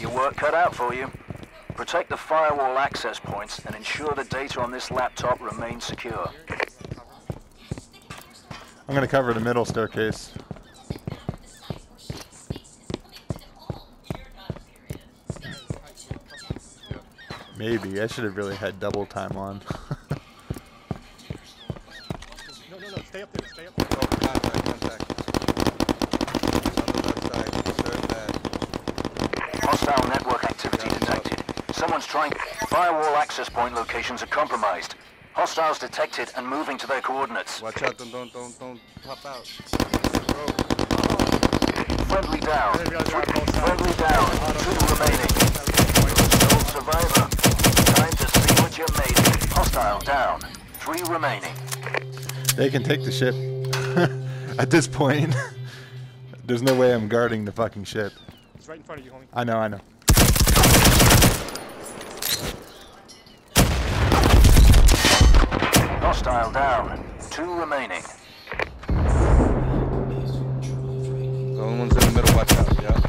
your work cut out for you. Protect the firewall access points and ensure the data on this laptop remains secure. I'm gonna cover the middle staircase. Maybe. I should have really had double time on. No, no, no. Stay up there. Stay up there. Oh, contact, contact. On the left side, third bed. Hostile network activity detected. Someone's trying... Firewall access point locations are compromised. Hostiles detected and moving to their coordinates. Watch out, don't, don't, don't, don't pop out. Friendly down. Hey, we gotta drive both sides. Friendly down. Two remaining. Sole survivor. Time to see what you made of. Hostile down. Three remaining. they can take the ship. At this point, there's no way I'm guarding the fucking ship. It's right in front of you, homie. I know, I know. Hostile down. Two remaining. the only one's in the middle, watch out, yeah.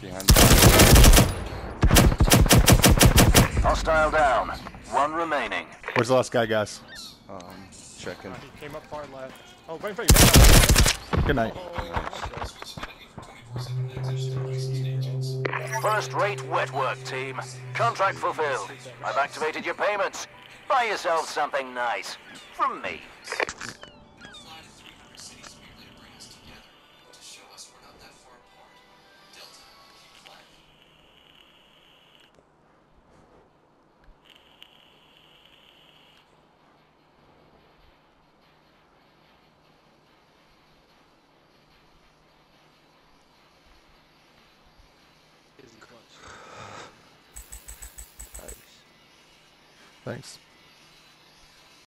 Behind Hostile down. One remaining. Where's the last guy, guys? Um, checking. Uh, he came up far left. Oh, right in front of you. Good night. First rate wet work, team. Contract fulfilled. I've activated your payments. Buy yourself something nice. From me. Thanks.